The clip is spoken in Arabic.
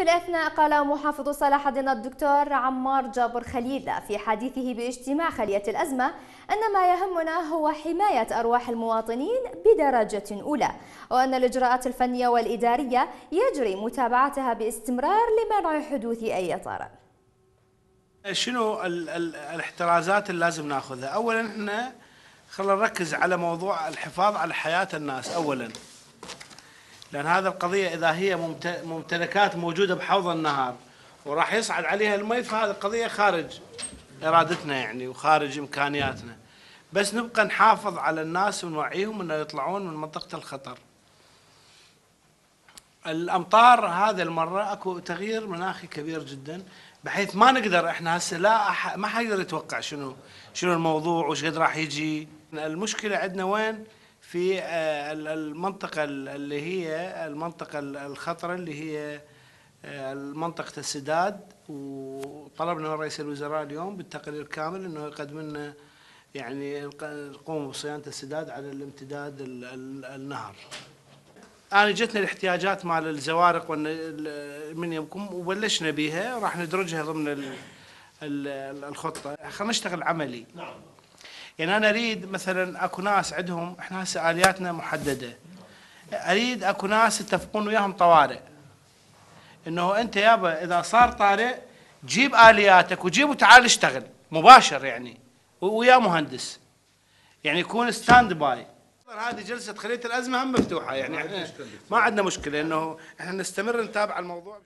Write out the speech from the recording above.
في الأثناء قال محافظ صلاح الدين الدكتور عمار جابر خليل في حديثه باجتماع خلية الأزمة أن ما يهمنا هو حماية أرواح المواطنين بدرجة أولى وأن الإجراءات الفنية والإدارية يجري متابعتها باستمرار لمنع حدوث أي طارئ شنو ال ال الاحترازات اللي لازم ناخذها؟ اولا إحنا خلينا نركز على موضوع الحفاظ على حياة الناس اولا. لأن هذا القضية إذا هي ممتلكات موجودة بحوض النهر وراح يصعد عليها المي فهذه قضيه خارج إرادتنا يعني وخارج إمكانياتنا. بس نبقى نحافظ على الناس ونوعيهم إنه يطلعون من منطقة الخطر. الأمطار هذه المرة أكو تغيير مناخي كبير جدا بحيث ما نقدر إحنا هسه لا أح ما حيقدر يتوقع شنو شنو الموضوع وش قد راح يجي. المشكلة عندنا وين؟ في آه، المنطقة اللي هي المنطقة الخطرة اللي هي آه، منطقة السداد. وطلبنا من رئيس الوزراء اليوم بالتقرير كامل إنه يقدم لنا يعني يقوم بصيانه السداد على الامتداد النهر. أنا جتنا الاحتياجات مال الزوارق من يمكم وبلشنا بها راح ندرجها ضمن الخطة. خلينا نشتغل عملي. نعم. يعني أنا أريد مثلا أكو ناس عندهم إحنا هسه آلياتنا محددة. أريد أكو ناس يتفقون وياهم طوارئ. إنه أنت يابا إذا صار طارئ جيب آلياتك وجيب وتعال اشتغل. مباشر يعني. ويا مهندس. يعني يكون standby هذه جلسة خليه الأزمة هم مفتوحة يعني. إحنا ما عندنا مشكلة. إنه إحنا نستمر نتابع الموضوع.